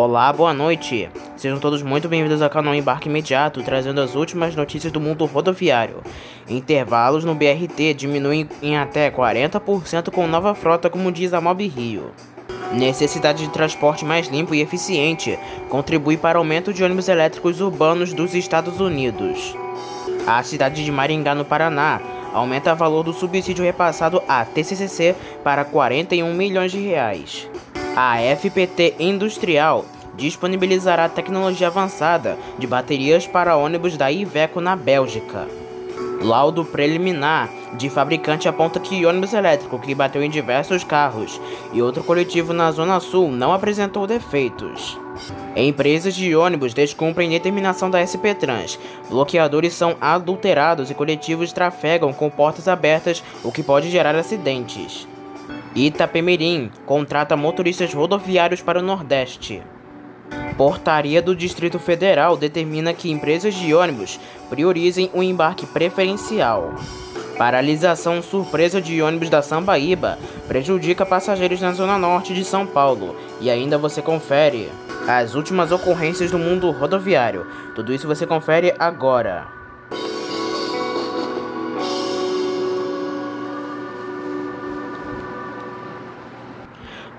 Olá, boa noite. Sejam todos muito bem-vindos ao canal Embarque Imediato, trazendo as últimas notícias do mundo rodoviário. Intervalos no BRT diminuem em até 40% com nova frota, como diz a Mob Rio. Necessidade de transporte mais limpo e eficiente contribui para o aumento de ônibus elétricos urbanos dos Estados Unidos. A cidade de Maringá, no Paraná, aumenta o valor do subsídio repassado à TCCC para 41 milhões de reais. A FPT Industrial disponibilizará tecnologia avançada de baterias para ônibus da Iveco na Bélgica. Laudo preliminar de fabricante aponta que ônibus elétrico que bateu em diversos carros e outro coletivo na Zona Sul não apresentou defeitos. Empresas de ônibus descumprem determinação da SP Trans. Bloqueadores são adulterados e coletivos trafegam com portas abertas, o que pode gerar acidentes. Itapemirim contrata motoristas rodoviários para o Nordeste. Portaria do Distrito Federal determina que empresas de ônibus priorizem o embarque preferencial. Paralisação surpresa de ônibus da Sambaíba prejudica passageiros na zona norte de São Paulo. E ainda você confere as últimas ocorrências do mundo rodoviário. Tudo isso você confere agora.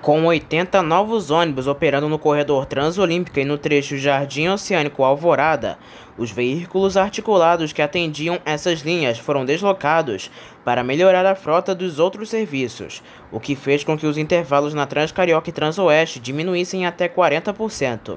Com 80 novos ônibus operando no corredor Transolímpica e no trecho Jardim Oceânico Alvorada, os veículos articulados que atendiam essas linhas foram deslocados para melhorar a frota dos outros serviços, o que fez com que os intervalos na Transcarioca e Transoeste diminuíssem até 40%.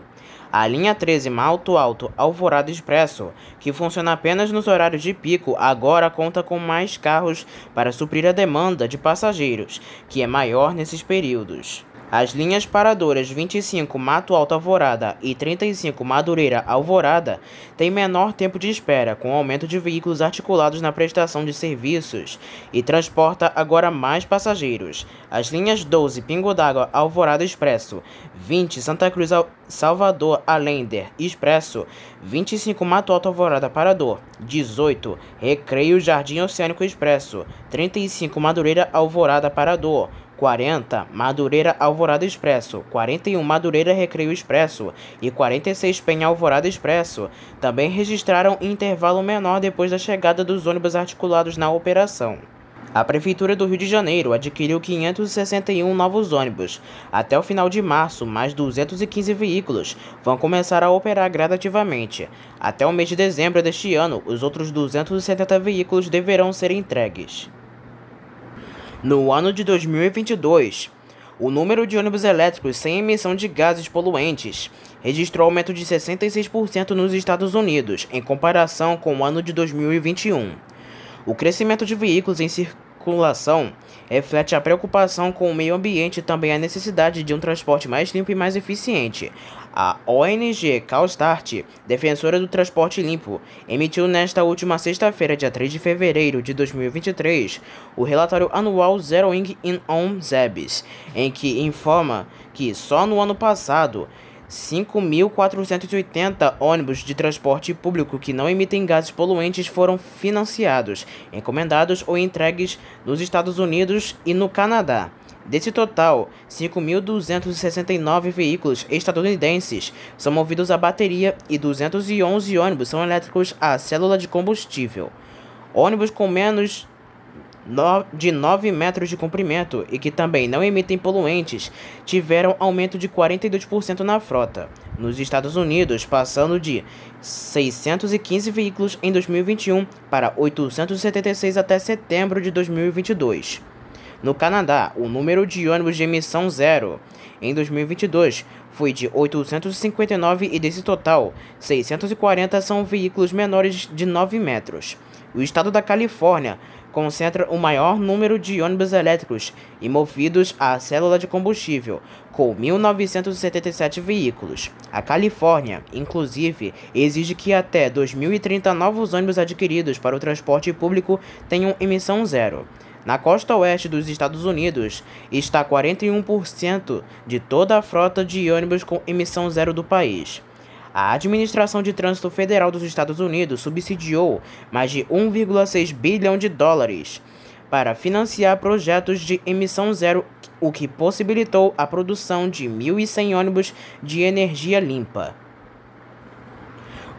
A linha 13 Malto Alto Alvorada Expresso, que funciona apenas nos horários de pico, agora conta com mais carros para suprir a demanda de passageiros, que é maior nesses períodos. As linhas paradoras 25 Mato Alto Alvorada e 35 Madureira Alvorada têm menor tempo de espera, com aumento de veículos articulados na prestação de serviços e transporta agora mais passageiros. As linhas 12 Pingo d'Água Alvorada Expresso, 20 Santa Cruz Salvador Alender Expresso, 25 Mato Alto Alvorada Parador, 18 Recreio Jardim Oceânico Expresso, 35 Madureira Alvorada Parador, 40 Madureira Alvorada Expresso, 41 Madureira Recreio Expresso e 46 Penha Alvorada Expresso também registraram intervalo menor depois da chegada dos ônibus articulados na operação. A Prefeitura do Rio de Janeiro adquiriu 561 novos ônibus. Até o final de março, mais 215 veículos vão começar a operar gradativamente. Até o mês de dezembro deste ano, os outros 270 veículos deverão ser entregues. No ano de 2022, o número de ônibus elétricos sem emissão de gases poluentes registrou aumento de 66% nos Estados Unidos, em comparação com o ano de 2021. O crescimento de veículos em circulação reflete a preocupação com o meio ambiente e também a necessidade de um transporte mais limpo e mais eficiente. A ONG CalStart, defensora do transporte limpo, emitiu nesta última sexta-feira, dia 3 de fevereiro de 2023, o relatório anual Zeroing in On ZEBs, em que informa que só no ano passado 5.480 ônibus de transporte público que não emitem gases poluentes foram financiados, encomendados ou entregues nos Estados Unidos e no Canadá. Desse total, 5.269 veículos estadunidenses são movidos a bateria e 211 ônibus são elétricos a célula de combustível. Ônibus com menos de 9 metros de comprimento e que também não emitem poluentes tiveram aumento de 42% na frota. Nos Estados Unidos, passando de 615 veículos em 2021 para 876 até setembro de 2022. No Canadá, o número de ônibus de emissão zero em 2022 foi de 859 e desse total, 640 são veículos menores de 9 metros. O estado da Califórnia concentra o maior número de ônibus elétricos e movidos a célula de combustível, com 1.977 veículos. A Califórnia, inclusive, exige que até 2030 novos ônibus adquiridos para o transporte público tenham emissão zero. Na costa oeste dos Estados Unidos está 41% de toda a frota de ônibus com emissão zero do país. A Administração de Trânsito Federal dos Estados Unidos subsidiou mais de 1,6 bilhão de dólares para financiar projetos de emissão zero o que possibilitou a produção de 1.100 ônibus de energia limpa.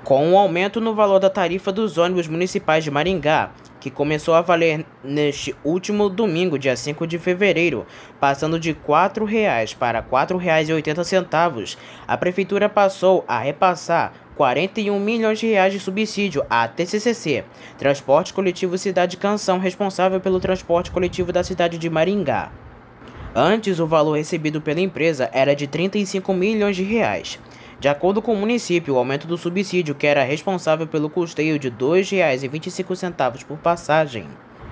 Com o um aumento no valor da tarifa dos ônibus municipais de Maringá, que começou a valer neste último domingo, dia 5 de fevereiro, passando de R$ 4,00 para R$ 4,80, a prefeitura passou a repassar 41 milhões de reais de subsídio à TCCC, Transporte Coletivo Cidade Canção, responsável pelo transporte coletivo da cidade de Maringá. Antes, o valor recebido pela empresa era de 35 milhões de reais. De acordo com o município, o aumento do subsídio, que era responsável pelo custeio de R$ 2,25 por passagem,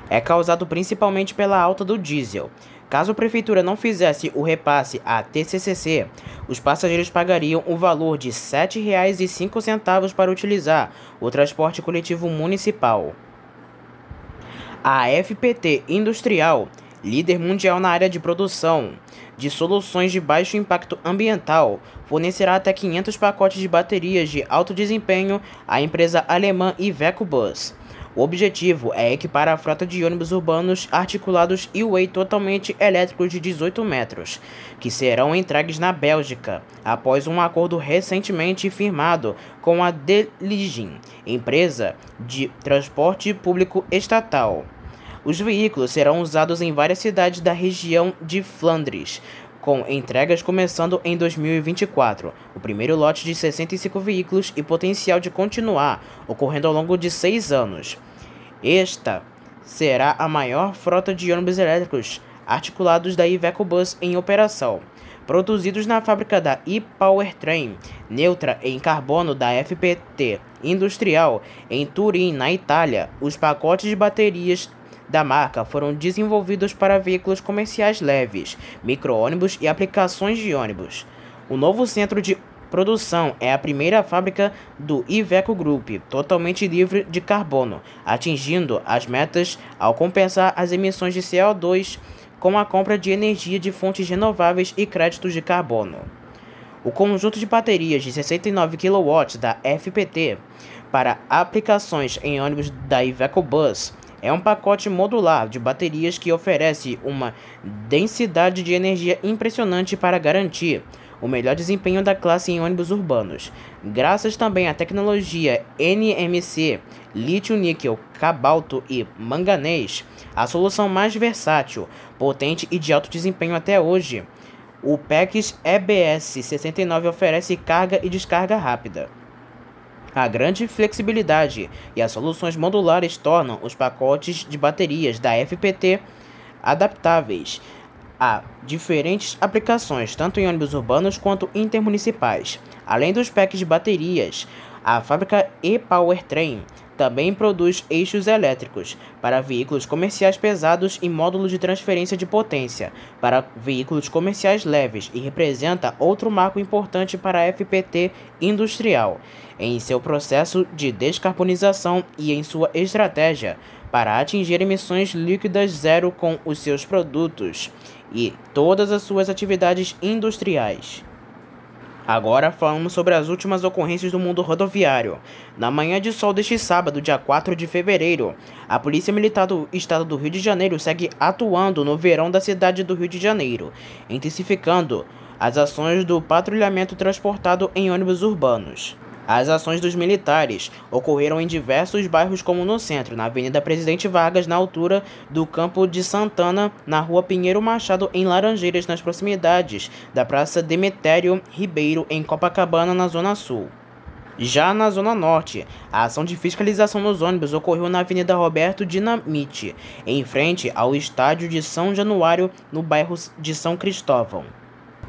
é causado principalmente pela alta do diesel. Caso a prefeitura não fizesse o repasse à TCCC, os passageiros pagariam o valor de R$ 7,05 para utilizar o transporte coletivo municipal. A FPT Industrial, líder mundial na área de produção de soluções de baixo impacto ambiental, fornecerá até 500 pacotes de baterias de alto desempenho à empresa alemã Iveco Bus. O objetivo é equipar a frota de ônibus urbanos articulados e-way totalmente elétricos de 18 metros, que serão entregues na Bélgica, após um acordo recentemente firmado com a Deligin, empresa de transporte público estatal. Os veículos serão usados em várias cidades da região de Flandres, com entregas começando em 2024. O primeiro lote de 65 veículos e potencial de continuar ocorrendo ao longo de seis anos. Esta será a maior frota de ônibus elétricos articulados da Iveco Bus em operação. Produzidos na fábrica da e-Powertrain, neutra em carbono da FPT Industrial, em Turim, na Itália, os pacotes de baterias da marca foram desenvolvidos para veículos comerciais leves, micro-ônibus e aplicações de ônibus. O novo centro de produção é a primeira fábrica do Iveco Group totalmente livre de carbono, atingindo as metas ao compensar as emissões de CO2 com a compra de energia de fontes renováveis e créditos de carbono. O conjunto de baterias de 69 kW da FPT para aplicações em ônibus da Iveco Bus é um pacote modular de baterias que oferece uma densidade de energia impressionante para garantir o melhor desempenho da classe em ônibus urbanos. Graças também à tecnologia NMC, lítio-níquel, cobalto e manganês, a solução mais versátil, potente e de alto desempenho até hoje. O PEX EBS 69 oferece carga e descarga rápida. A grande flexibilidade e as soluções modulares tornam os pacotes de baterias da FPT adaptáveis a diferentes aplicações, tanto em ônibus urbanos quanto intermunicipais. Além dos packs de baterias, a fábrica e-Powertrain também produz eixos elétricos para veículos comerciais pesados e módulos de transferência de potência para veículos comerciais leves e representa outro marco importante para a FPT industrial em seu processo de descarbonização e em sua estratégia para atingir emissões líquidas zero com os seus produtos e todas as suas atividades industriais. Agora falamos sobre as últimas ocorrências do mundo rodoviário. Na manhã de sol deste sábado, dia 4 de fevereiro, a Polícia Militar do Estado do Rio de Janeiro segue atuando no verão da cidade do Rio de Janeiro, intensificando as ações do patrulhamento transportado em ônibus urbanos. As ações dos militares ocorreram em diversos bairros, como no centro, na Avenida Presidente Vargas, na altura do Campo de Santana, na Rua Pinheiro Machado, em Laranjeiras, nas proximidades da Praça Demetério Ribeiro, em Copacabana, na Zona Sul. Já na Zona Norte, a ação de fiscalização nos ônibus ocorreu na Avenida Roberto Dinamite, em frente ao Estádio de São Januário, no bairro de São Cristóvão.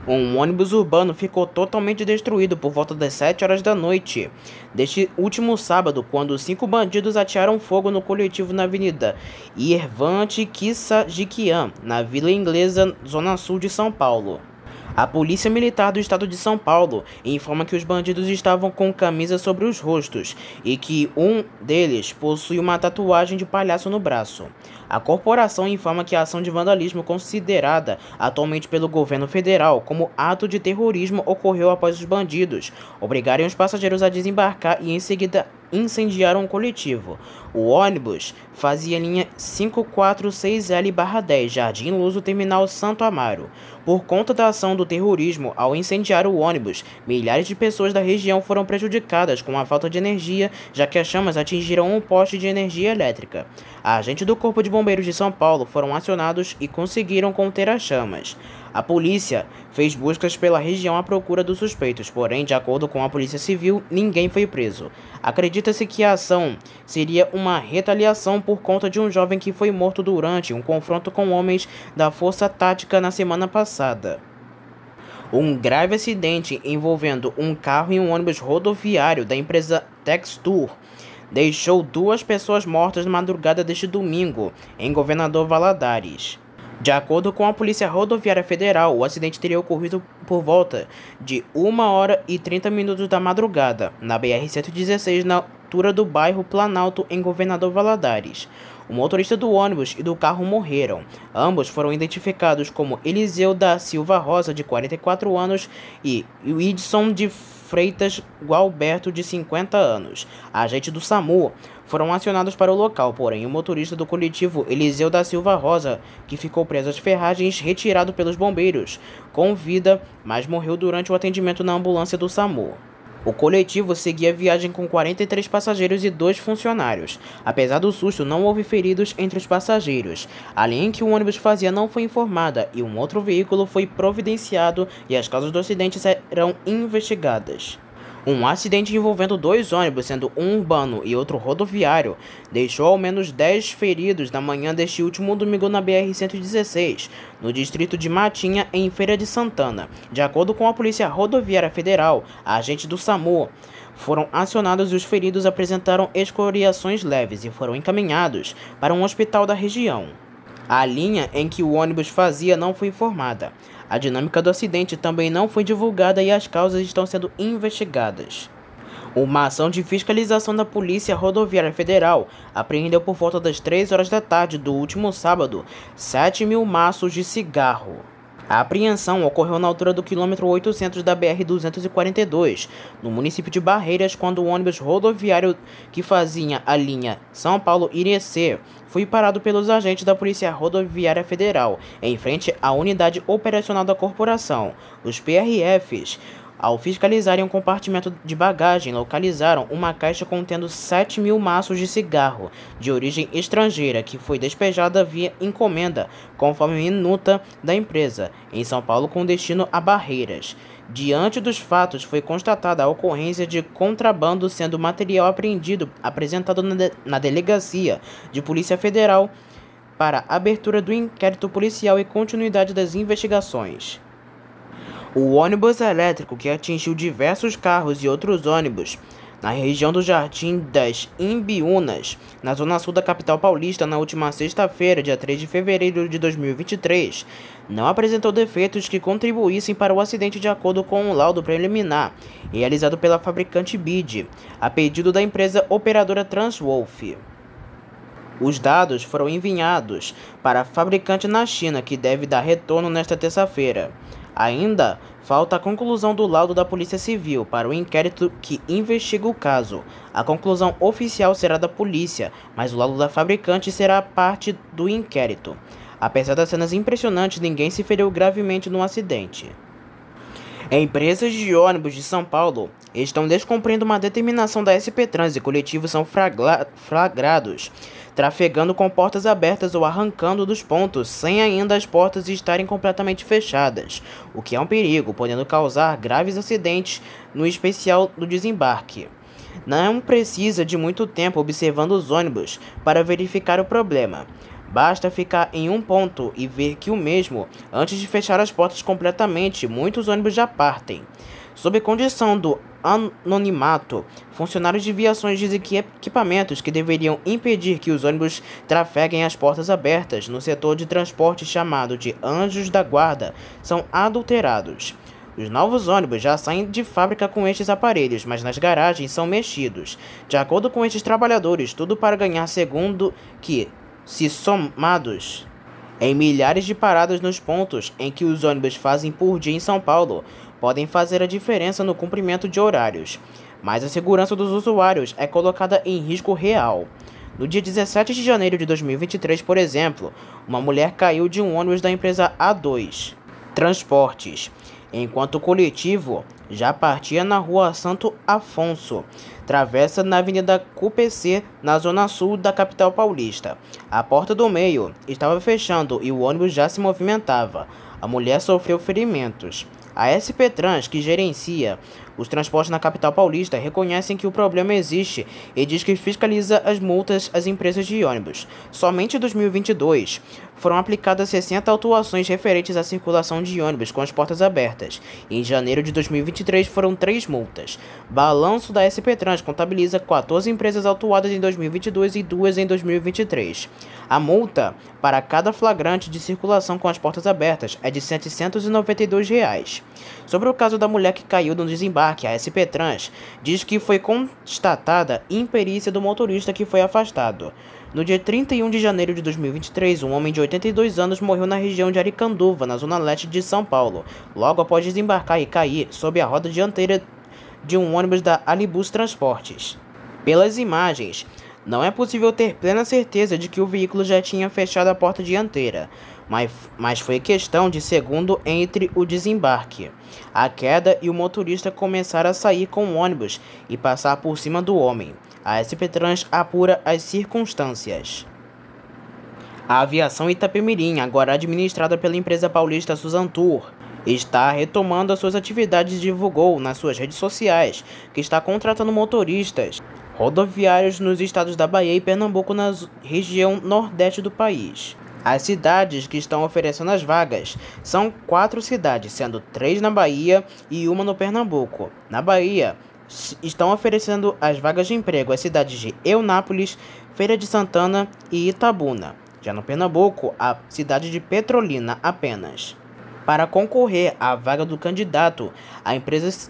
Um ônibus urbano ficou totalmente destruído por volta das 7 horas da noite deste último sábado, quando cinco bandidos atearam fogo no coletivo na Avenida Irvante Kissajikian, na Vila Inglesa, Zona Sul de São Paulo. A Polícia Militar do Estado de São Paulo informa que os bandidos estavam com camisa sobre os rostos e que um deles possui uma tatuagem de palhaço no braço. A corporação informa que a ação de vandalismo considerada atualmente pelo governo federal como ato de terrorismo ocorreu após os bandidos obrigarem os passageiros a desembarcar e em seguida incendiaram o coletivo. O ônibus fazia linha 546L-10, Jardim Luso, Terminal Santo Amaro. Por conta da ação do terrorismo, ao incendiar o ônibus, milhares de pessoas da região foram prejudicadas com a falta de energia, já que as chamas atingiram um poste de energia elétrica. Agentes do Corpo de Bombeiros de São Paulo foram acionados e conseguiram conter as chamas. A polícia fez buscas pela região à procura dos suspeitos, porém, de acordo com a Polícia Civil, ninguém foi preso. Acredita-se que a ação seria uma retaliação por conta de um jovem que foi morto durante um confronto com homens da Força Tática na semana passada. Um grave acidente envolvendo um carro e um ônibus rodoviário da empresa Textur deixou duas pessoas mortas na madrugada deste domingo, em Governador Valadares. De acordo com a Polícia Rodoviária Federal, o acidente teria ocorrido por volta de 1 hora e 30 minutos da madrugada, na BR-116, na altura do bairro Planalto, em Governador Valadares. O motorista do ônibus e do carro morreram. Ambos foram identificados como Eliseu da Silva Rosa, de 44 anos, e Widson de Freitas Gualberto, de 50 anos. Agente do SAMU foram acionados para o local, porém o motorista do coletivo Eliseu da Silva Rosa, que ficou preso às ferragens, retirado pelos bombeiros, com vida, mas morreu durante o atendimento na ambulância do SAMU. O coletivo seguia a viagem com 43 passageiros e dois funcionários. Apesar do susto, não houve feridos entre os passageiros. A linha que o ônibus fazia não foi informada e um outro veículo foi providenciado e as causas do acidente serão investigadas. Um acidente envolvendo dois ônibus, sendo um urbano e outro rodoviário, deixou ao menos 10 feridos na manhã deste último domingo na BR-116, no distrito de Matinha, em Feira de Santana. De acordo com a Polícia Rodoviária Federal, agente do SAMU, foram acionados e os feridos apresentaram escoriações leves e foram encaminhados para um hospital da região. A linha em que o ônibus fazia não foi informada. A dinâmica do acidente também não foi divulgada e as causas estão sendo investigadas. Uma ação de fiscalização da Polícia Rodoviária Federal apreendeu por volta das 3 horas da tarde do último sábado 7 mil maços de cigarro. A apreensão ocorreu na altura do quilômetro 800 da BR-242, no município de Barreiras, quando o ônibus rodoviário que fazia a linha São Paulo-Irecê foi parado pelos agentes da Polícia Rodoviária Federal, em frente à unidade operacional da corporação, os PRFs. Ao fiscalizarem um compartimento de bagagem, localizaram uma caixa contendo 7 mil maços de cigarro de origem estrangeira que foi despejada via encomenda, conforme minuta da empresa, em São Paulo com destino a Barreiras. Diante dos fatos, foi constatada a ocorrência de contrabando, sendo material apreendido apresentado na, de na Delegacia de Polícia Federal para abertura do inquérito policial e continuidade das investigações. O ônibus elétrico que atingiu diversos carros e outros ônibus na região do Jardim das Imbiúnas, na zona sul da capital paulista, na última sexta-feira, dia 3 de fevereiro de 2023, não apresentou defeitos que contribuíssem para o acidente de acordo com o laudo preliminar realizado pela fabricante BID, a pedido da empresa operadora Transwolf. Os dados foram enviados para a fabricante na China, que deve dar retorno nesta terça-feira. Ainda falta a conclusão do laudo da Polícia Civil para o inquérito que investiga o caso. A conclusão oficial será da polícia, mas o laudo da fabricante será parte do inquérito. Apesar das cenas impressionantes, ninguém se feriu gravemente no acidente. Empresas de ônibus de São Paulo estão descumprindo uma determinação da SP Trans e coletivos são flagrados trafegando com portas abertas ou arrancando dos pontos, sem ainda as portas estarem completamente fechadas, o que é um perigo, podendo causar graves acidentes, no especial no desembarque. Não precisa de muito tempo observando os ônibus para verificar o problema. Basta ficar em um ponto e ver que o mesmo, antes de fechar as portas completamente, muitos ônibus já partem. Sob condição do anonimato, funcionários de viações dizem que equipamentos que deveriam impedir que os ônibus trafeguem as portas abertas no setor de transporte chamado de Anjos da Guarda são adulterados. Os novos ônibus já saem de fábrica com estes aparelhos, mas nas garagens são mexidos. De acordo com estes trabalhadores, tudo para ganhar segundo que, se somados em milhares de paradas nos pontos em que os ônibus fazem por dia em São Paulo, podem fazer a diferença no cumprimento de horários, mas a segurança dos usuários é colocada em risco real. No dia 17 de janeiro de 2023, por exemplo, uma mulher caiu de um ônibus da empresa A2 Transportes, enquanto o coletivo já partia na rua Santo Afonso, travessa na Avenida QPC, na zona sul da capital paulista. A porta do meio estava fechando e o ônibus já se movimentava. A mulher sofreu ferimentos. A SP Trans, que gerencia os transportes na capital paulista, reconhecem que o problema existe e diz que fiscaliza as multas às empresas de ônibus. Somente em 2022 foram aplicadas 60 autuações referentes à circulação de ônibus com as portas abertas. Em janeiro de 2023 foram três multas. Balanço da SP Trans contabiliza 14 empresas autuadas em 2022 e duas em 2023. A multa para cada flagrante de circulação com as portas abertas é de 792 reais. Sobre o caso da mulher que caiu no desembarque, a SP Trans diz que foi constatada imperícia do motorista que foi afastado. No dia 31 de janeiro de 2023, um homem de 82 anos morreu na região de Aricanduva, na zona leste de São Paulo, logo após desembarcar e cair sob a roda dianteira de um ônibus da Alibus Transportes. Pelas imagens, não é possível ter plena certeza de que o veículo já tinha fechado a porta dianteira, mas, mas foi questão de segundo entre o desembarque, a queda e o motorista começar a sair com o ônibus e passar por cima do homem. A SP Trans apura as circunstâncias. A aviação Itapemirim, agora administrada pela empresa paulista Suzantur, está retomando as suas atividades e divulgou nas suas redes sociais que está contratando motoristas rodoviários nos estados da Bahia e Pernambuco na região nordeste do país. As cidades que estão oferecendo as vagas são quatro cidades, sendo três na Bahia e uma no Pernambuco. Na Bahia, estão oferecendo as vagas de emprego as cidades de Eunápolis, Feira de Santana e Itabuna. Já no Pernambuco, a cidade de Petrolina apenas. Para concorrer à vaga do candidato, a empresa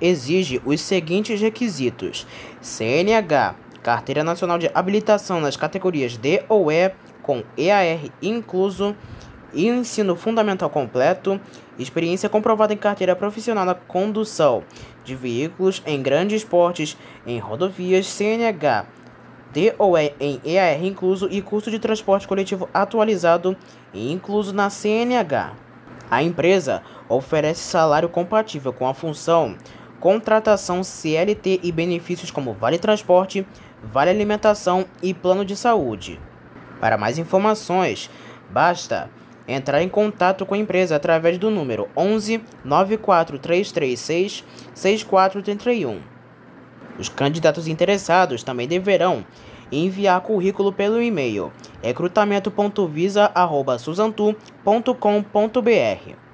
exige os seguintes requisitos: CNH, Carteira Nacional de Habilitação nas categorias D ou E, com EAR incluso, ensino fundamental completo, experiência comprovada em carteira profissional na condução de veículos em grandes portes em rodovias CNH, D ou E em EAR incluso e curso de transporte coletivo atualizado e incluso na CNH. A empresa oferece salário compatível com a função contratação CLT e benefícios como Vale Transporte, Vale Alimentação e Plano de Saúde. Para mais informações, basta entrar em contato com a empresa através do número 11 94336 6431. Os candidatos interessados também deverão enviar currículo pelo e-mail recrutamento.visa@susantu.com.br.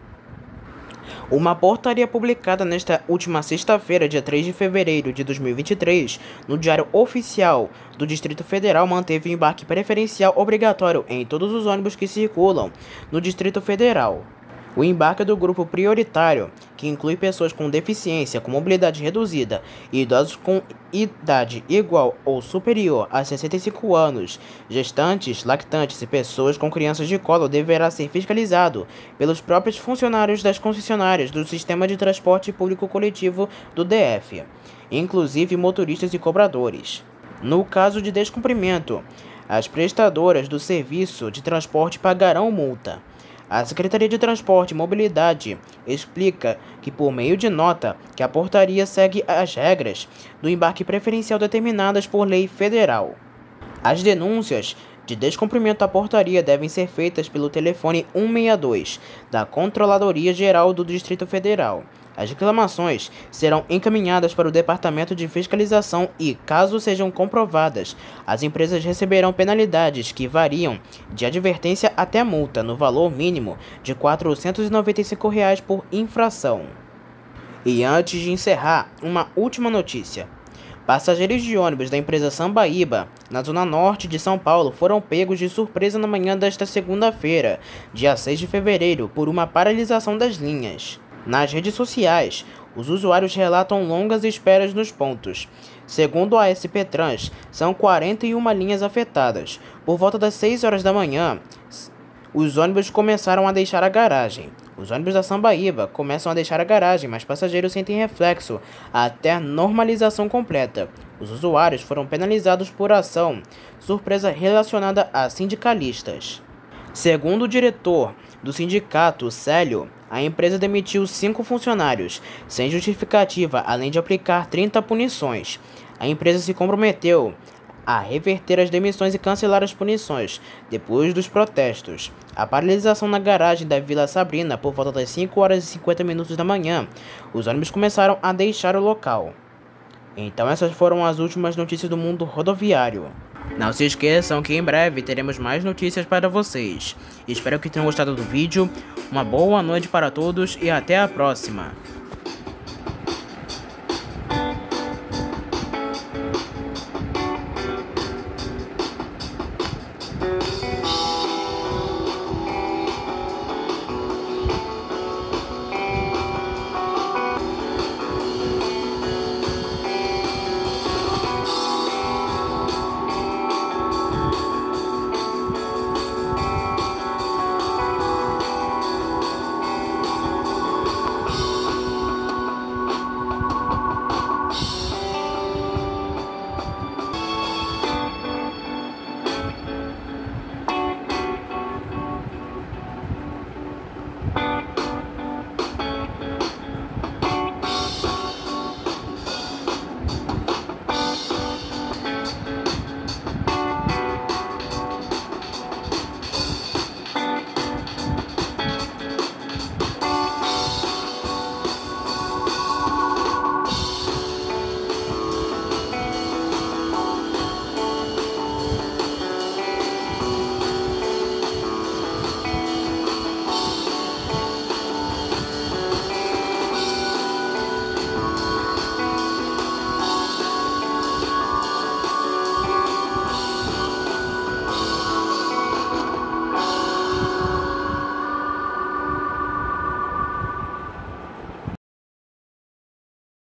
Uma portaria publicada nesta última sexta-feira, dia 3 de fevereiro de 2023, no Diário Oficial do Distrito Federal, manteve o embarque preferencial obrigatório em todos os ônibus que circulam no Distrito Federal. O embarque é do grupo prioritário, que inclui pessoas com deficiência com mobilidade reduzida e idosos com idade igual ou superior a 65 anos, gestantes, lactantes e pessoas com crianças de colo deverá ser fiscalizado pelos próprios funcionários das concessionárias do Sistema de Transporte Público Coletivo do DF, inclusive motoristas e cobradores. No caso de descumprimento, as prestadoras do serviço de transporte pagarão multa. A Secretaria de Transporte e Mobilidade explica que, por meio de nota, que a portaria segue as regras do embarque preferencial determinadas por lei federal. As denúncias de descumprimento da portaria devem ser feitas pelo telefone 162 da Controladoria Geral do Distrito Federal as reclamações serão encaminhadas para o Departamento de Fiscalização e, caso sejam comprovadas, as empresas receberão penalidades que variam de advertência até multa no valor mínimo de 495 reais por infração. E antes de encerrar, uma última notícia. Passageiros de ônibus da empresa Sambaíba, na zona norte de São Paulo, foram pegos de surpresa na manhã desta segunda-feira, dia 6 de fevereiro, por uma paralisação das linhas. Nas redes sociais, os usuários relatam longas esperas nos pontos. Segundo a SP Trans, são 41 linhas afetadas. Por volta das 6 horas da manhã, os ônibus começaram a deixar a garagem. Os ônibus da Sambaíba começam a deixar a garagem, mas passageiros sentem reflexo até normalização completa. Os usuários foram penalizados por ação surpresa relacionada a sindicalistas. Segundo o diretor do sindicato, Célio, a empresa demitiu cinco funcionários, sem justificativa, além de aplicar 30 punições. A empresa se comprometeu a reverter as demissões e cancelar as punições depois dos protestos. A paralisação na garagem da Vila Sabrina por volta das 5 horas e 50 minutos da manhã. Os ônibus começaram a deixar o local. Então essas foram as últimas notícias do mundo rodoviário. Não se esqueçam que em breve teremos mais notícias para vocês. Espero que tenham gostado do vídeo. Uma boa noite para todos e até a próxima.